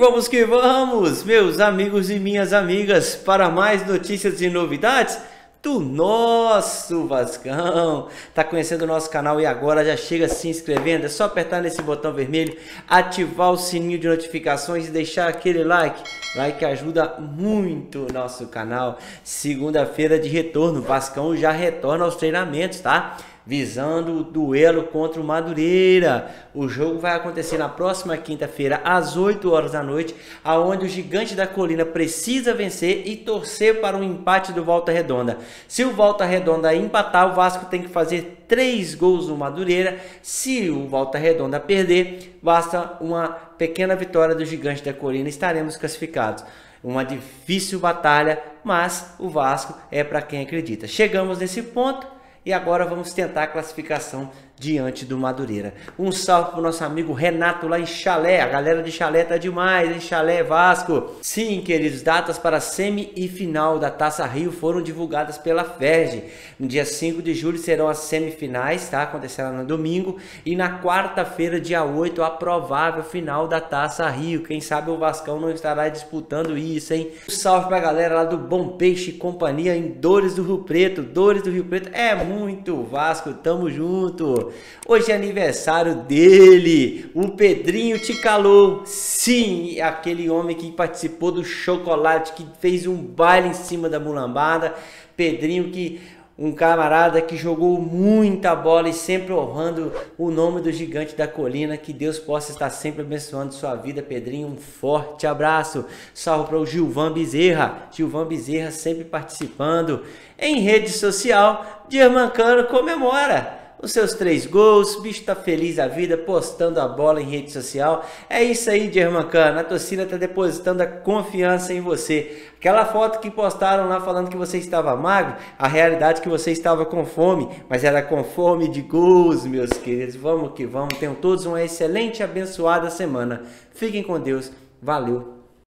vamos que vamos, meus amigos e minhas amigas, para mais notícias e novidades do nosso Vascão. Tá conhecendo o nosso canal e agora já chega se inscrevendo, é só apertar nesse botão vermelho, ativar o sininho de notificações e deixar aquele like. Like ajuda muito o nosso canal. Segunda-feira de retorno, Vascão já retorna aos treinamentos, tá? Visando o duelo contra o Madureira. O jogo vai acontecer na próxima quinta-feira, às 8 horas da noite, aonde o gigante da colina precisa vencer e torcer para um empate do Volta Redonda. Se o Volta Redonda empatar, o Vasco tem que fazer três gols no Madureira. Se o Volta Redonda perder, basta uma pequena vitória do gigante da colina, estaremos classificados uma difícil batalha, mas o Vasco é para quem acredita. Chegamos nesse ponto e agora vamos tentar a classificação diante do Madureira. Um salve pro nosso amigo Renato lá em Chalé. A galera de Chalé tá demais, hein? Chalé Vasco. Sim, queridos, datas para semi e final da Taça Rio foram divulgadas pela FERJ. No dia 5 de julho serão as semifinais, tá? Acontecerá no domingo. E na quarta-feira, dia 8, a provável final da Taça Rio. Quem sabe o Vascão não estará disputando isso, hein? Um salve pra galera lá do Bom Peixe e Companhia em Dores do Rio Preto. Dores do Rio Preto é muito Vasco, tamo junto. Hoje é aniversário dele, o Pedrinho te calou. Sim, aquele homem que participou do chocolate, que fez um baile em cima da mulambada. Pedrinho que um camarada que jogou muita bola e sempre honrando o nome do gigante da colina. Que Deus possa estar sempre abençoando sua vida, Pedrinho. Um forte abraço. Salve para o Gilvan Bezerra. Gilvan Bezerra sempre participando. Em rede social, Diamancano comemora os seus três gols, o bicho tá feliz a vida, postando a bola em rede social. É isso aí, Germancano. A torcida tá depositando a confiança em você. Aquela foto que postaram lá falando que você estava magro, a realidade é que você estava com fome, mas era com fome de gols, meus queridos. Vamos que vamos. Tenham todos uma excelente e abençoada semana. Fiquem com Deus. Valeu.